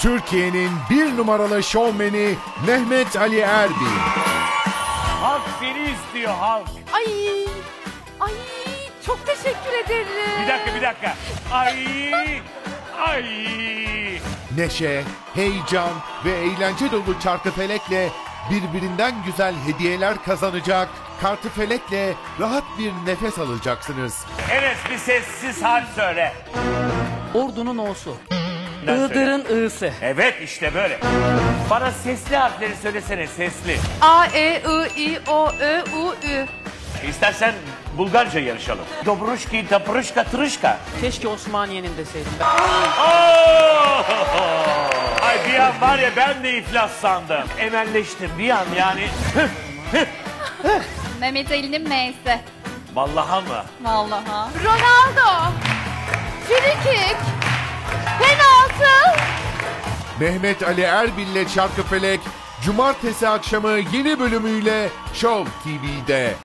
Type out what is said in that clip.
Türkiye'nin bir numaralı şovmeni Mehmet Ali Erbil. Halk seni istiyor halk. Ay, ay çok teşekkür ederim. Bir dakika bir dakika. Ay. Ay. Neşe, heyecan ve eğlence dolu Çarkıfelek'le birbirinden güzel hediyeler kazanacak. Kartıfelek'le rahat bir nefes alacaksınız. Enes bir sessiz harf söyle. Ordunun Ben Iğdır'ın I'sı. Evet işte böyle. Bana sesli harfleri söylesene sesli. A, E, I, I, O, Ö, U, Ü. İstersen Bulgarca yarışalım. Dobruşki, tapruşka, tırışka. Keşke Osmaniye'nin deseydim ben. Oo! Ay bir an var ya ben de iflas sandım. Emelleştim bir an yani. Mehmet Ali'nin M'si. Vallaha mı? Vallaha. Ronaldo. Mehmet Ali Erbil'le Çarkıfelek Cumartesi akşamı yeni bölümüyle Show TV'de.